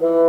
Mm-hmm.